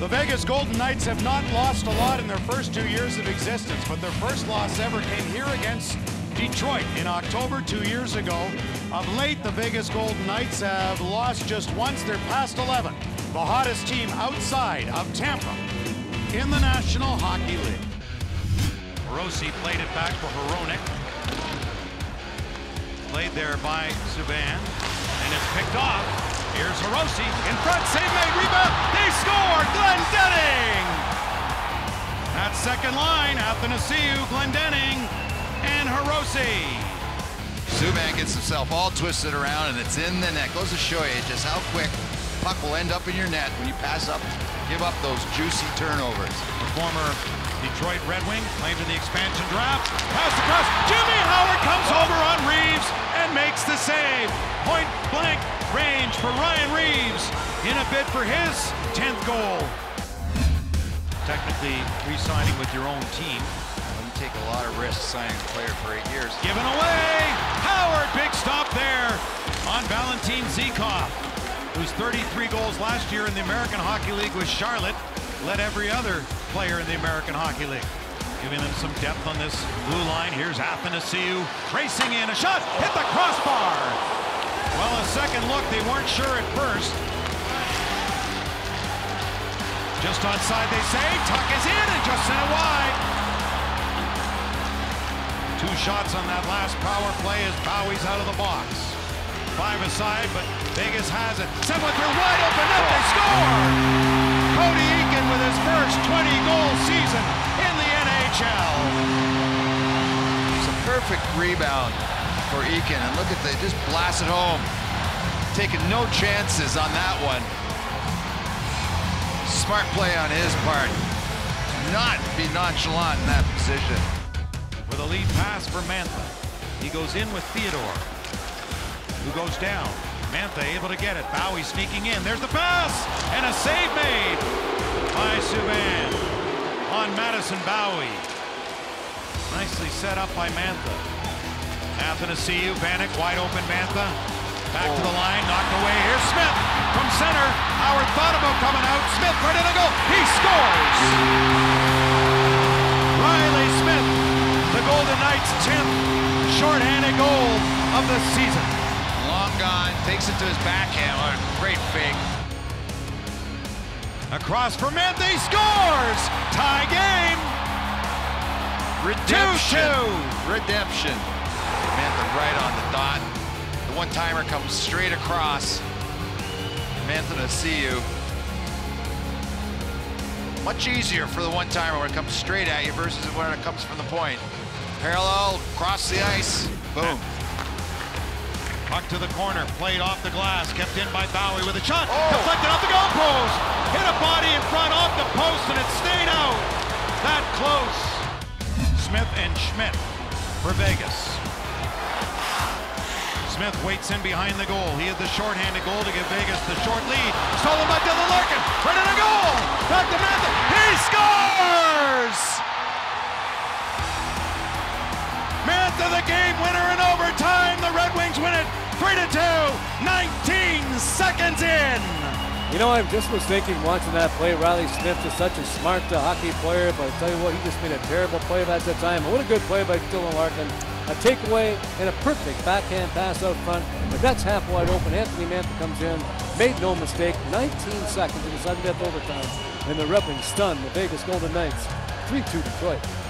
The Vegas Golden Knights have not lost a lot in their first two years of existence, but their first loss ever came here against Detroit in October two years ago. Of late, the Vegas Golden Knights have lost just once. They're past 11, the hottest team outside of Tampa in the National Hockey League. Rossi played it back for Hronek. Played there by Subban, and it's picked off. Here's Hirose in front, save made, rebound. Second line, Athanasiu, Glendening, and Hirose. Subban gets himself all twisted around, and it's in the net. Goes to show you just how quick puck will end up in your net when you pass up, give up those juicy turnovers. The former Detroit Red Wing claimed in the expansion draft. Pass across. Jimmy Howard comes over on Reaves and makes the save. Point blank range for Ryan Reaves in a bid for his 10th goal. Technically re-signing with your own team. You take a lot of risks signing a player for eight years. Given away. Howard, big stop there on Valentin Zykov, whose 33 goals last year in the American Hockey League with Charlotte led every other player in the American Hockey League. Giving them some depth on this blue line. Here's Athanasiu racing in. A shot hit the crossbar. Well, a second look, they weren't sure at first. Just onside, they say. Tuch is in and just sent it wide. Two shots on that last power play as Bowey's out of the box. Five aside, but Vegas has it. Sent through wide open net. They score! Cody Eakin with his first 20-goal season in the NHL. It's a perfect rebound for Eakin, and look at they just blast it home. Taking no chances on that one. Smart play on his part. Not be nonchalant in that position. With a lead pass for Mantha. He goes in with Theodore, who goes down. Mantha able to get it. Bowey sneaking in. There's the pass! And a save made by Subban on Madison Bowey. Nicely set up by Mantha. Athanasiu, Vanek, wide open Mantha. Back to the oh. line, knocked away. Here's Smith center. Howard thought about coming out. Smith right in a goal. He scores! Reilly Smith, the Golden Knights' 10th shorthanded goal of the season. Long gone, takes it to his backhand. What a great fake. Across for Mantha, he scores! Tie game! Redemption. 2-2. Redemption. Mantha right on the dot. The one-timer comes straight across. Mantha to see you. Much easier for the one-timer when it comes straight at you versus when it comes from the point. Parallel, cross the ice, boom. Puck to the corner, played off the glass, kept in by Bowey with a shot, Oh. deflected off the goal post, hit a body in front off the post, and it stayed out. That close. Smith and Schmidt for Vegas. Smith waits in behind the goal. He had the shorthanded goal to give Vegas the short lead. Stolen by Dylan Larkin. Right in a goal. Back to Mantha. He scores! Mantha the game winner in overtime. The Red Wings win it 3 to 2. 19 seconds in. You know, I just was thinking watching that play. Reilly Smith is such a smart hockey player, but I tell you what, he just made a terrible play at that time. What a good play by Dylan Larkin. A takeaway and a perfect backhand pass out front. But that's half wide open. Anthony Mantha comes in, made no mistake. 19 seconds in the sudden death overtime. And the Red Wings stun the Vegas Golden Knights. 3-2 Detroit.